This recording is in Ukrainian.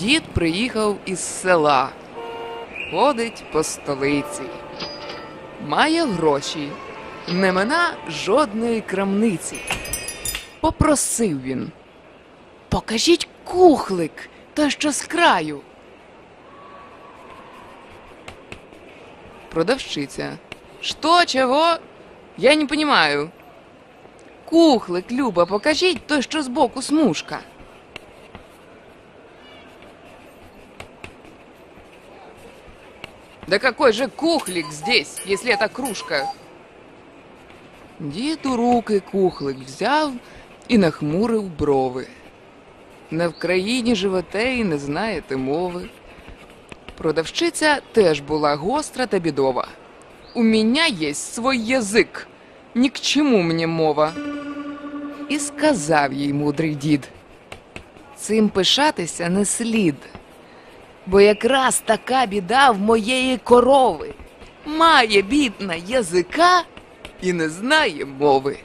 Дід приїхав із села, ходить по столиці, має гроші, не мина жодної крамниці. Попросив він. Покажіть кухлик, той, що з краю. Продавщиця. Что, чего? Я не понимаю. Кухлик, Люба, покажіть той, що збоку смужка. Да какой же кухлик здесь, если это кружка? Дід у руки кухлик взяв і нахмурив брови. Не в країні живете і не знаєте мови. Продавщиця теж була гостра та бідова. У меня есть свой язик, ні к чому мені мова. І сказав їй мудрий дід. Цим пишатися не слід, бо якраз така біда в моєї корови. Має бідна язика і не знає мови.